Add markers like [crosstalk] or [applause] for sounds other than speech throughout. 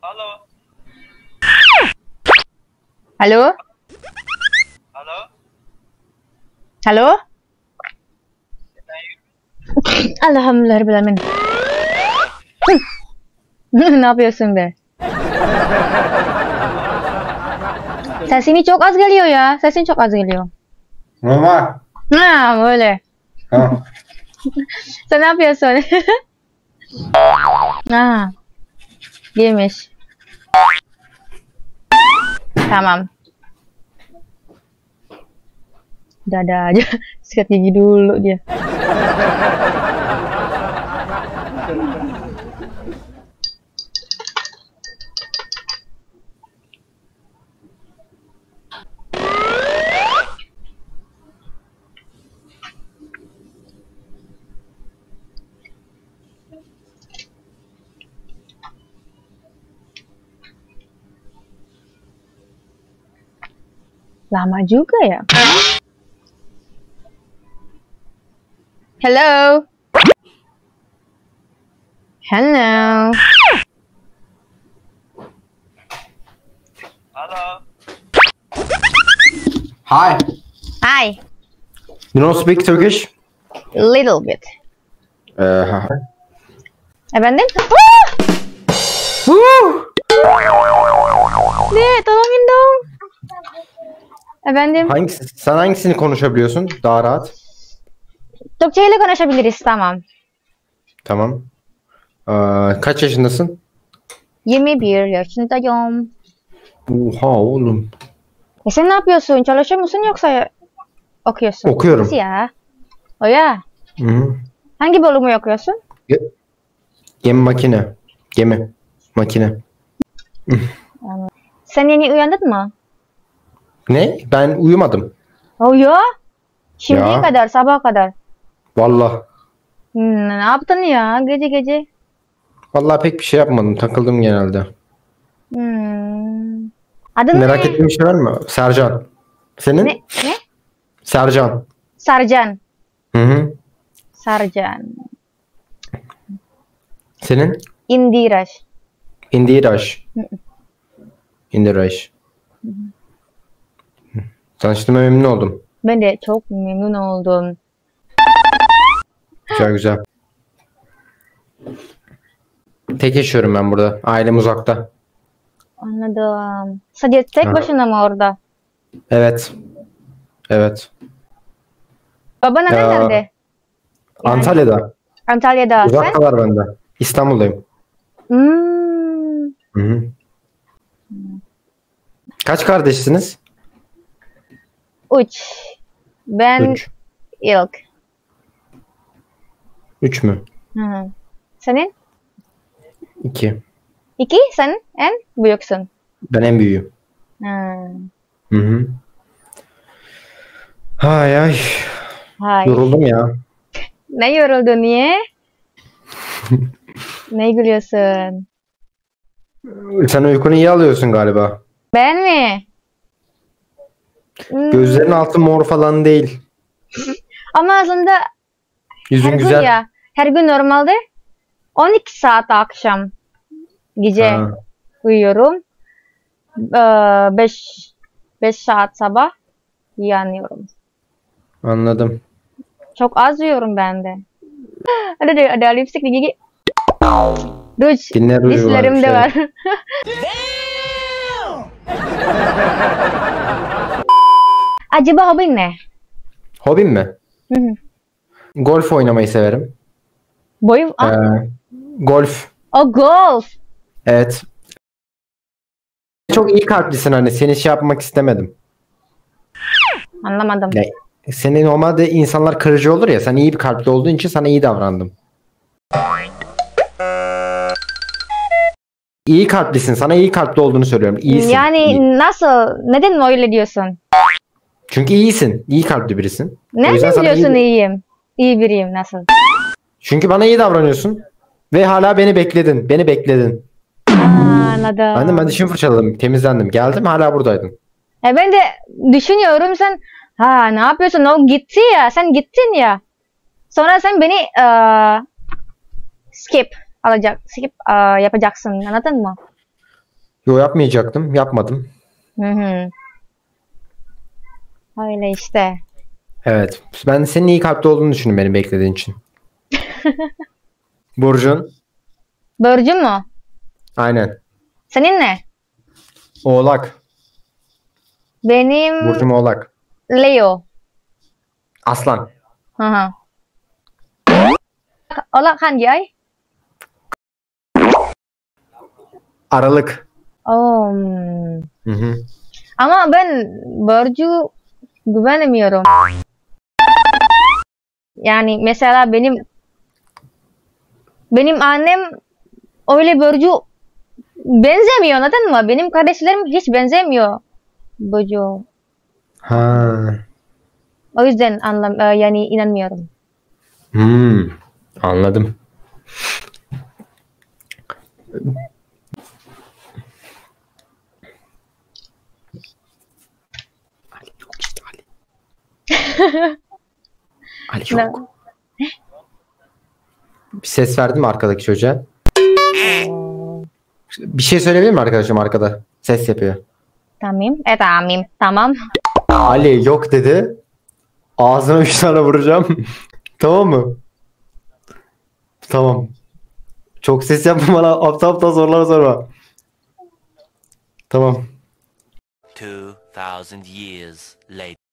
Halo. Halo? Halo. Halo? [laughs] Alhamdulillahirrahmanirrahim. ne yapıyorsun be? Sesini çok az geliyor ya. Sesin çok az geliyor. Normal. Ha böyle. Tamam. Sen ne yapıyorsun? ha. Girmiş. Tamam. Dadah aja. [laughs] Sikat gigi dulu dia. Lama juga ya. Hello. Hello. Halo. Hi. Hi. You don't speak Turkish? A little bit. Uh, Efendim? Efendim? hangisi, sen hangisini konuşabiliyorsun? Daha rahat. Türkçe ile konuşabiliriz tamam. Tamam. Aa, kaç yaşındasın? 21 yaşındayım. Oha oğlum. E sen ne yapıyorsun? Çalışıyor musun yoksa okuyorsun? Okuyorum. Nasıl ya? Oh ya. Hı -hı. Hangi bölümü okuyorsun? Ge- Gemi makine. Gemi. Makine. Sen yeni uyandın mı? Ne? Ben uyumadım. Ya? Şimdiye Ya. kadar, sabah kadar. Vallahi. Hmm, ne yaptın ya gece gece? Vallahi pek bir şey yapmadım. Takıldım genelde. Hmm. Adın Merak ne? ettiğin bir şey var mı? Sercan. Senin? Ne? Ne? Sercan. Sarjan. Hı hı. Sarjan. Senin? Indiraş. Indiraş. Indiraş. Tanıştığıma memnun oldum. Ben de çok memnun oldum. Güzel güzel. Tek yaşıyorum ben burada. Ailem uzakta. Anladım. Sadece tek Ha. başına mı orada? Evet. Evet. Baban Ya. nerede? Antalya'da. Antalya'da. Sen? Uzaktalar bende. İstanbul'dayım. Hmm. Hı hı. Kaç kardeşsiniz? Üç. Ben Üç. ilk. Üç mü? Hı. Senin? İki. İki. Sen en büyüksün. Ben en büyüğüm. Hı. Hı hı. Ay ay. Hay. Yoruldum ya. Ne yoruldun niye? [laughs] ne gülüyorsun? Sen uykunu iyi alıyorsun galiba. Ben mi? Hmm, Gözlerin altı mor falan değil. [laughs] Ama aslında Yüzün her gün güzel. ya. Her gün normalde 12 saat akşam gece Ha, uyuyorum. 5 5 saat sabah uyanıyorum. anladım. Çok az uyuyorum ben de. [laughs] Ada ada lipstick di gigi. Duş. Dişlerim de şey. var. [laughs] Acaba hobin ne? Hobim mi? Hı hı. Golf oynamayı severim. Boy, ah, Ee, golf. oh golf. Evet. Çok iyi kalplisin hani seni şey yapmak istemedim. Anlamadım. Ne? Seni normalde insanlar kırıcı olur ya sen iyi bir kalpli olduğun için sana iyi davrandım. İyi kalplisin. Sana iyi kalpli olduğunu söylüyorum. İyisin. yani İyi. nasıl? Neden öyle diyorsun? Çünkü iyisin. İyi kalpli birisin. Nereden biliyorsun iyi- iyiyim? İyi biriyim nasıl? Çünkü bana iyi davranıyorsun. Ve hala beni bekledin. Beni bekledin. Aa, anladım. Ben dişimi fırçaladım. Temizlendim. Geldim hala buradaydın. E ben de düşünüyorum sen ha ne yapıyorsun? O gitti ya. Sen gittin ya. Sonra sen beni eee, skip alacak. Skip eee, yapacaksın. Anladın mı? Yo yapmayacaktım. Yapmadım. Hı hı. Öyle işte. Evet. Ben senin iyi kalpli olduğunu düşündüm beni beklediğin için. [laughs] Burcun. Burcu mu? Aynen. Senin ne? Oğlak. Benim Burcum oğlak. Leo. Aslan. Hı hı. Oğlak hangi ay? Aralık. Oh. Hı hı. Ama ben Burcu güvenemiyorum. Yani mesela benim benim annem öyle Burcu benzemiyor anladın mı? Benim kardeşlerim hiç benzemiyor Burcu. Ha. O yüzden anlam e, yani inanmıyorum. Hmm. Anladım. Ali yok işte Ali. [laughs] Ali yok. Bir ses verdim mi arkadaki çocuğa? Bir şey söyleyebilir mi arkadaşım arkada? Ses yapıyor. Tamam. E tamam. Tamam. Ali yok dedi. Ağzına üç tane vuracağım. [laughs] tamam mı? Tamam. Çok ses yapma bana aptal aptal sorular sorma. Tamam. 2,000 years later.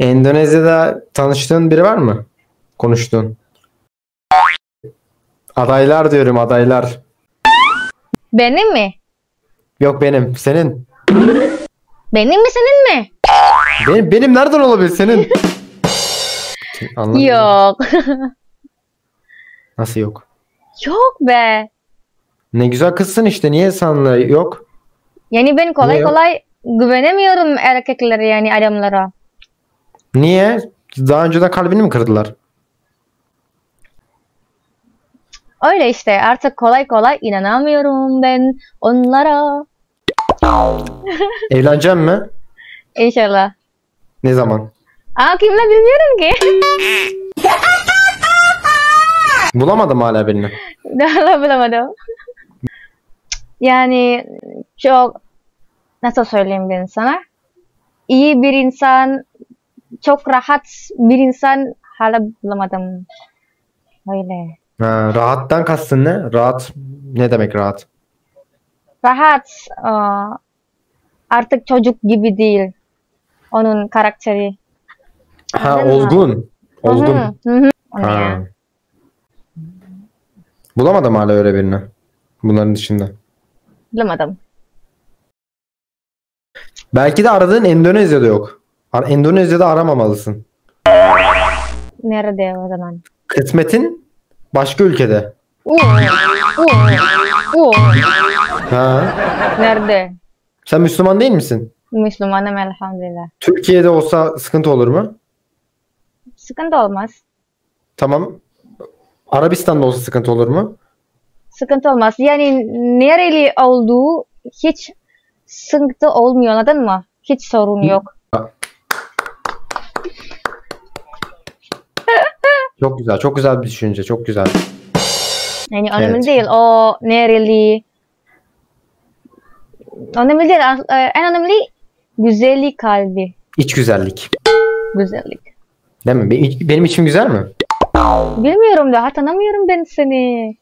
Endonezya'da tanıştığın biri var mı? Konuştuğun. Adaylar diyorum adaylar. Benim mi? Yok benim. Senin. Benim mi senin mi? Benim, benim nereden olabilir senin? Anlamadım. Yok. Nasıl yok? Yok be. Ne güzel kızsın işte. Niye sana yok? Yani ben kolay kolay güvenemiyorum erkeklere yani adamlara. Niye? Daha önceden kalbini mi kırdılar? Öyle işte artık kolay kolay inanamıyorum ben onlara. [laughs] Evleneceğim mi? İnşallah. Ne zaman? Aa kimle bilmiyorum ki. Bulamadım hala birini. [laughs] Daha bulamadım. Yani çok nasıl söyleyeyim ben sana? İyi bir insan, çok rahat bir insan hala bulamadım. Öyle. Ha, rahattan kastın ne? Rahat ne demek rahat? Rahat, aa, artık çocuk gibi değil. Onun karakteri. Ha Anladın mı? olgun. Olgun. Hı hı, Ha. Bulamadım hala öyle birini. Bunların dışında. Bulamadım. Belki de aradığın Endonezya'da yok. Ar- Endonezya'da aramamalısın. Nerede o zaman? Kısmetin başka ülkede. Oo, oo, oo. Ha. Nerede? Sen Müslüman değil misin? Müslümanım elhamdülillah. Türkiye'de olsa sıkıntı olur mu? Sıkıntı olmaz. Tamam. Arabistan'da olsa sıkıntı olur mu? Sıkıntı olmaz. Yani nereli olduğu hiç sıkıntı olmuyor anladın mı? Hiç sorun yok. Çok güzel. Çok güzel bir düşünce. Çok güzel. Yani önemli Evet. değil. O nereli. Önemli değil. E, En önemli güzellik kalbi. İç güzellik. Güzellik. Değil mi? Benim, benim için güzel mi? Bilmiyorum daha tanımıyorum ben seni.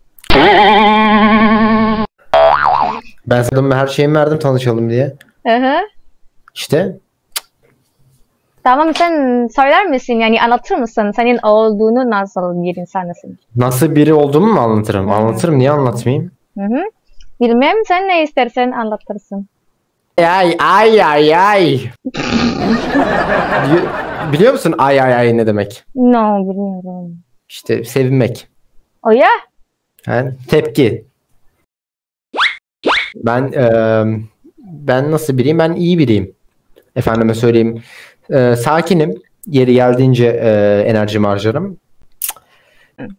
Ben sana her şeyimi verdim tanışalım diye. Hı hı. İşte Tamam sen söyler misin yani anlatır mısın senin olduğunu nasıl bir insanısın? nasıl biri olduğumu mu anlatırım? Anlatırım. Niye anlatmayayım? Hı hı. Bilmem sen ne istersen anlatırsın. Ay ay ay ay. Bili- Biliyor musun ay ay ay ne demek? No bilmiyorum. İşte sevinmek. O ya? Yani tepki. Ben eee, ben nasıl biriyim? Ben iyi biriyim. Efendime söyleyeyim. Eee, sakinim. Yeri geldiğince eee, enerjimi harcarım.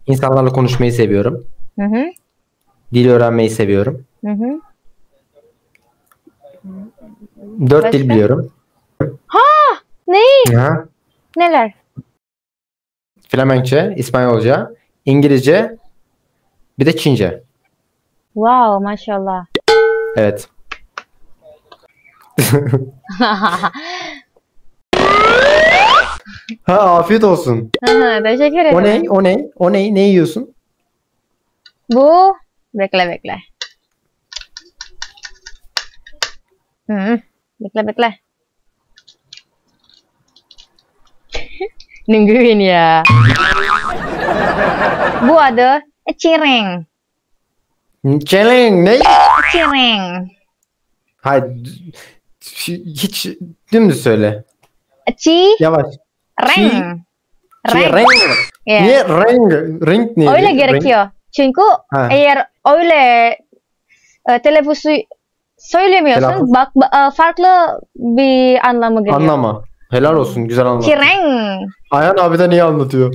İnsanlarla konuşmayı seviyorum. Hı hı. Dil öğrenmeyi seviyorum. Hı hı. Dört Başka? dil biliyorum. Ne? Ha? Neler? Flemenkçe, İspanyolca, İngilizce, bir de Çince. Wow maşallah. Evet. [laughs] Ha afiyet olsun. Teşekkür ederim. O ne? O ne? O ne? Ne yiyorsun? Bu bekle bekle. Hmm, bekle bekle. [laughs] Nungguin ya. Bu adı cireng. Çeleng ne? Cireng. Hayır. Hiç dümdüz söyle. Ci Yavaş. Reng. Şey. Niye renk? Renk ne? Öyle gerekiyor. Çünkü Ha. eğer öyle e, telaffuzu söylemiyorsun Telaffuz. bak ba- e, farklı bir anlamı geliyor. Anlama. Helal olsun. Güzel anlat. Cireng. Ayhan abi de niye anlatıyor?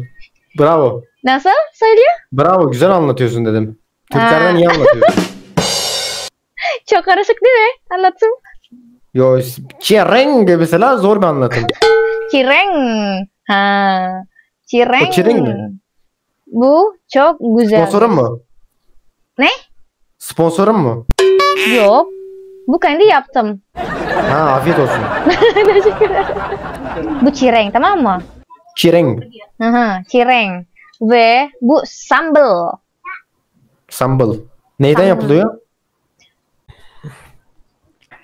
Bravo. Nasıl söylüyor? Bravo. Güzel anlatıyorsun dedim. Türklerden iyi anlatıyorsun. [laughs] Çok karışık değil mi? Anlatım. Yo, çereng mesela zor bir anlatım. Cireng. Ha. Cireng. O cireng mi? Bu çok güzel. Sponsorun mu? Ne? Sponsorun mu? Yok. Bu kendi yaptım. Ha afiyet olsun. [laughs] Bu cireng tamam mı? Çereng. Hı hı, cireng. Ve bu sambal. Sambal. Neyden Sambal. yapılıyor?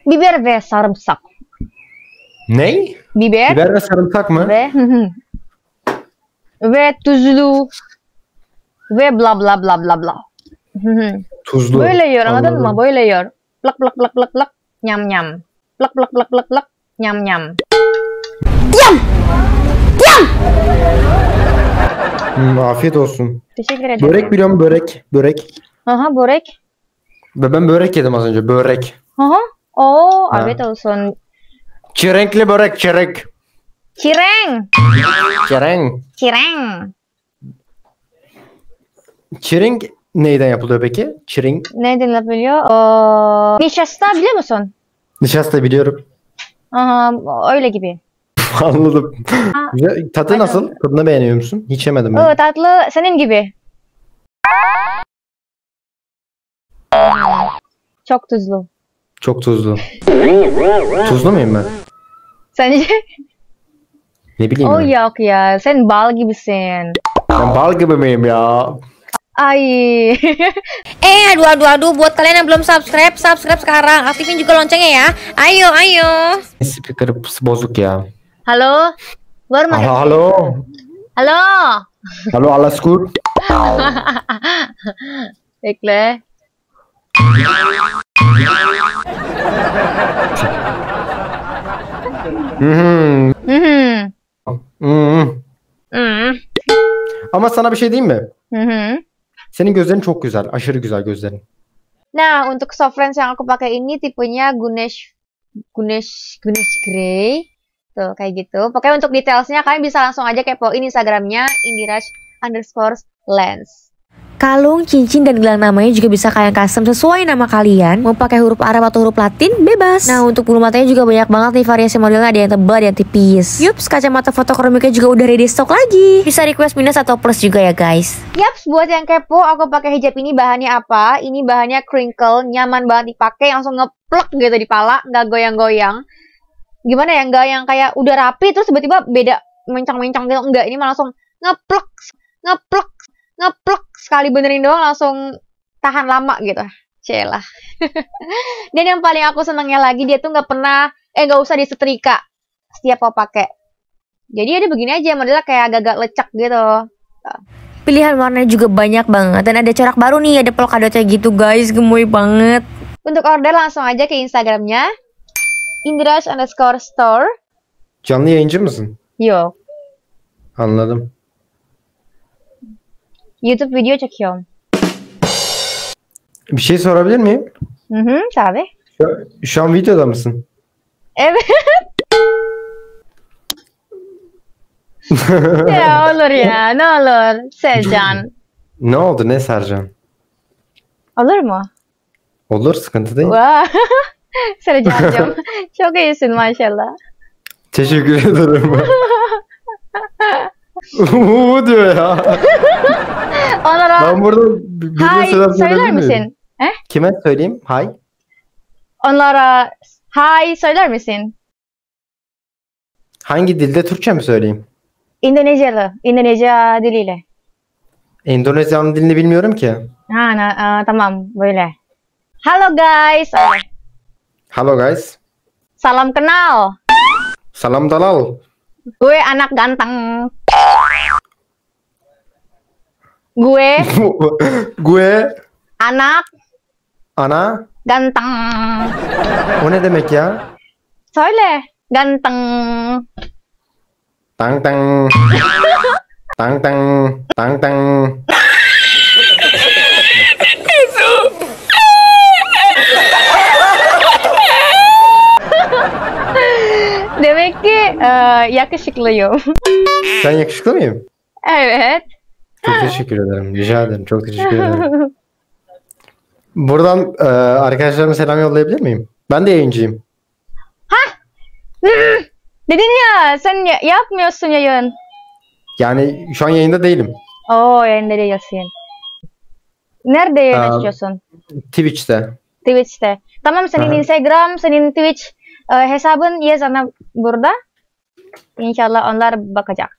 Biber ve sarımsak. Ney? Biber, Biber ve sarımsak mı? ve hı hı. ve tuzlu ve bla bla bla bla bla. Hı hı. Tuzlu. Böyle yiyor anladın Anladım. mı? Böyle yiyor. Plak plak plak plak plak. Nyam nyam. Plak plak plak plak plak. Nyam nyam. Hmm, afiyet olsun. Teşekkür ederim. Börek biliyor musun? Börek. Börek. Aha börek. Ben börek yedim az önce. Börek. Aha. Oo, Ha. afiyet olsun. Çerenkli börek. Çerek. Cireng. Çereng. Cireng. Çereng neyden yapılıyor peki? Çereng. Ne deniliyor? Oo, nişasta biliyor musun? Nişasta biliyorum. Aha, öyle gibi. [laughs] Anladım. Ha. Güzel. Tadı Aynen. nasıl? Tadını beğeniyor musun? Hiç yemedim ben. Oo, tatlı senin gibi. Çok tuzlu. Çok tuzlu. Tuzlu muyum ben? Sence? [laughs] Ne bileyim Oh ben. yok ya. Sen bal gibisin. Ben bal gibi miyim ya? Ay. [laughs] Eh, aduh, aduh, aduh, buat kalian yang belum subscribe, subscribe sekarang. Aktifin juga loncengnya ya. Ayo, ayo. Speaker bozuk ya. Halo? Var mı? Alo, alo. Halo? Alo, alles gut? Bekle. Hı hı. Mhm. Hı Ama sana bir şey diyeyim mi? hı. hı. Senin gözlerin çok güzel. Aşırı güzel gözlerin. Nah, untuk soft lens yang aku pakai ini tipenya Gunesh Gunesh Gunesh Grey. Tuh, kayak gitu. Pokoknya untuk detailsnya kalian bisa langsung aja kepoin Instagramnya Indiraj underscore lens. Kalung, cincin, dan gelang namanya juga bisa kalian custom sesuai nama kalian. Mau pakai huruf Arab atau huruf Latin, bebas. Nah, untuk bulu matanya juga banyak banget nih variasi modelnya. Ada yang tebal, ada yang tipis. Yups, kacamata fotokromiknya juga udah ready stock lagi. Bisa request minus atau plus juga ya guys. Yaps, buat yang kepo, aku pakai hijab ini bahannya apa? Ini bahannya crinkle, nyaman banget dipakai, langsung ngeplek gitu di pala, nggak goyang-goyang. Gimana ya, nggak yang kayak udah rapi terus tiba-tiba beda mencang-mencang gitu. Enggak, ini malah langsung ngeplek, ngeplek, ngeplek sekali benerin doang langsung tahan lama gitu. Celah. [laughs] Dan yang paling aku senangnya lagi dia tuh nggak pernah, eh nggak usah disetrika setiap mau pakai. Jadi ada begini aja modelnya kayak agak-agak lecek gitu. Pilihan warnanya juga banyak banget. Dan ada corak baru nih, ada polkadotnya gitu guys. Gemoy banget. Untuk order langsung aja ke Instagramnya Indrash underscore store. Canlı yayıncı mısın? Yok. Anladım. YouTube video çekiyorum. Bir şey sorabilir miyim? Hı hı, tabii. Şu, şu an videoda mısın? Evet. [laughs] ya olur ya, ne olur. Selcan. Ne oldu? Ne Sercan? Olur mu? Olur sıkıntı değil. Wah. [laughs] Sercan'cığım. [laughs] Çok iyisin maşallah. Teşekkür ederim. Uuu diyor ya. Onlara Ben burada bir- hay selam söyler miyim? misin? Eh? Kime söyleyeyim? Hay. Onlara Hay söyler misin? Hangi dilde Türkçe mi söyleyeyim? Indonesialı. Indonesia diliyle. Endonezyanın dilini bilmiyorum ki. Ha, na- eh, tamam boleh. Halo guys. Hello guys. Salam kenal. Salam dalal. Gue anak ganteng. Gue [laughs] Gue anak ana. ganteng. Ne demek ya? Söyle. Ganteng. Tang tang. Tang tang. Tang tang. Demek ki eh, yakışıklıyım. Sen yakışıklı mıyım? evet. Çok teşekkür ederim. Rica ederim. Çok teşekkür [laughs] ederim. Buradan e, arkadaşlarıma selam yollayabilir miyim? Ben de yayıncıyım. Dedin ya sen ya- yapmıyorsun yayın. Yani şu an yayında değilim. Oh yayında değilsin. Nerede yayın açıyorsun? Twitch'te. Twitch'te. Tamam senin Aha. Instagram, senin Twitch eh, hesabın ya sana burada. İnşallah onlar bakacak.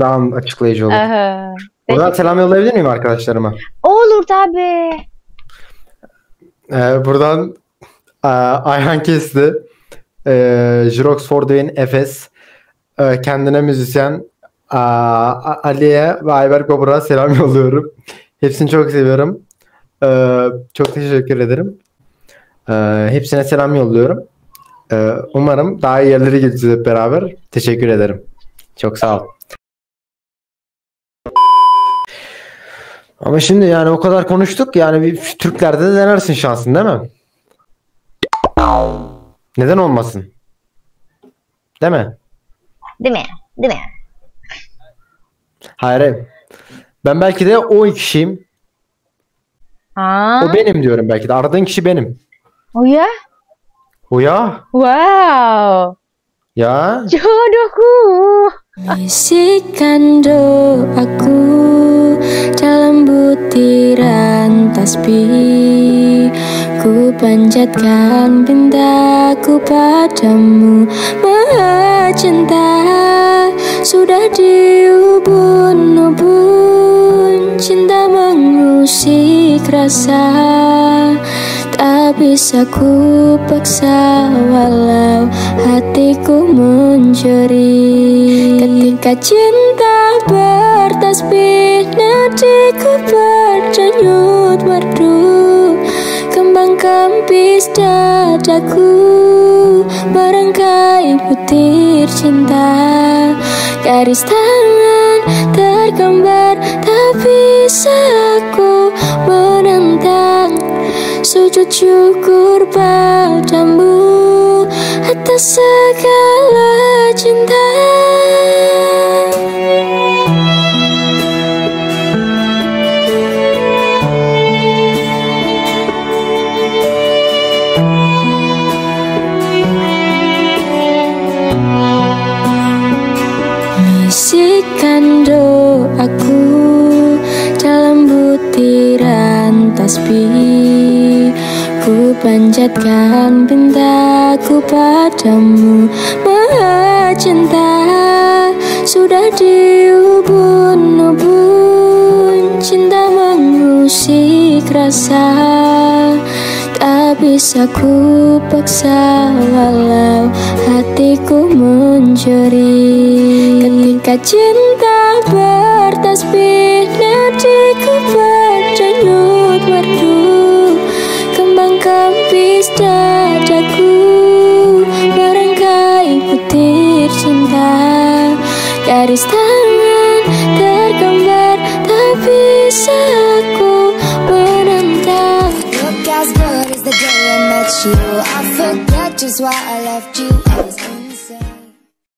Daha açıklayıcı olur. Aha. Buradan selam yollayabilir miyim arkadaşlarıma? Olur tabi. Ee, buradan e, Ayhan Kesti, e, Jirox Fordwin Efes, e, kendine müzisyen A- Ali'ye ve Ayber Kobur'a selam [laughs] yolluyorum. Hepsini çok seviyorum. E, çok teşekkür ederim. E, hepsine selam yolluyorum. E, umarım daha iyi yerlere gideceğiz hep beraber. Teşekkür ederim. Çok sağ ol. Ama şimdi yani o kadar konuştuk yani bir Türklerde de denersin şansın değil mi? Neden olmasın? Değil mi? Değil mi? Değil mi? Hayır. hayır. Ben belki de o kişiyim. Aa. O benim diyorum belki de. Aradığın kişi benim. Oh ya? O ya. Wow. Ya. Jodohku. Bisikan doaku dalam butiran tasbih Ku panjatkan pintaku padamu Maha cinta Sudah diubun-ubun Cinta mengusik rasa Bisa ku paksa walau hatiku mencuri. Ketika cinta bertasbih Nadiku berdenyut merdu. Kembang kempis dadaku Merangkai butir cinta. Garis tangan tergambar Tak bisa aku Sujud syukur padamu Atas segala cinta panjatkan pintaku padamu Maha cinta. Sudah diubun-ubun Cinta mengusik rasa. Tak bisa ku paksa walau hatiku mencuri. Ketika cinta bertasbih Nadiku berdenyut merdu. Kembang kempis dadaku Merangkai butir cinta Garis tangan tergambar Tak bisa aku menentang Look as good as the day I met you. I forget just why I left you. I was